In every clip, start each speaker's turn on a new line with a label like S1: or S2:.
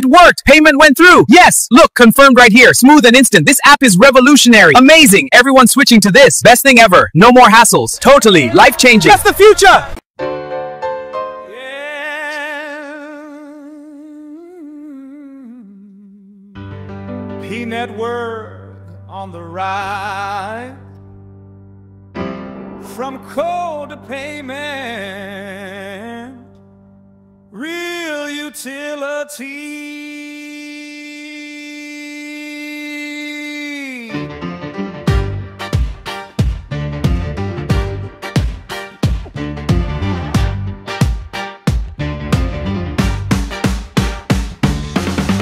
S1: It worked! Payment went through! Yes! Look, confirmed right here. Smooth and instant. This app is revolutionary. Amazing! Everyone's switching to this. Best thing ever. No more hassles. Totally. Life changing.
S2: That's the future!
S3: Pi Network on the rise. From code to payment, utility.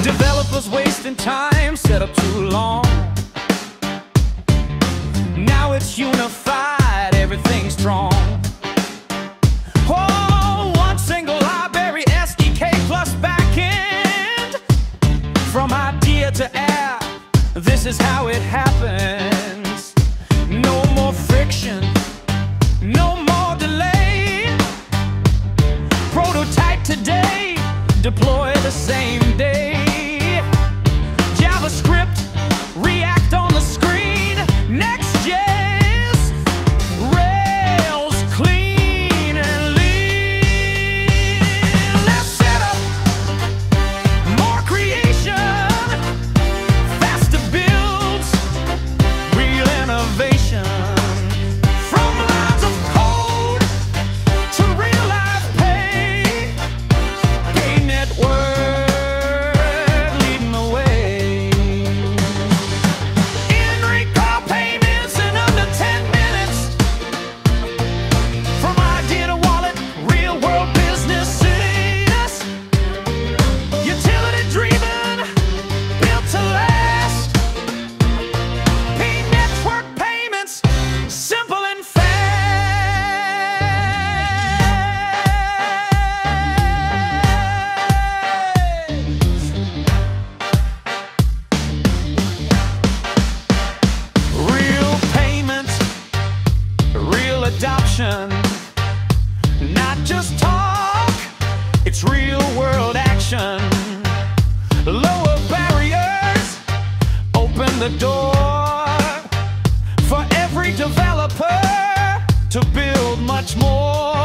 S3: Developers wasting time, set up too long. Now it's unified, everything's strong. How it happens. No more friction, no more delay. Prototype today, deploy just talk, it's real world action. Lower barriers, open the door for every developer to build much more.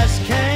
S3: That's past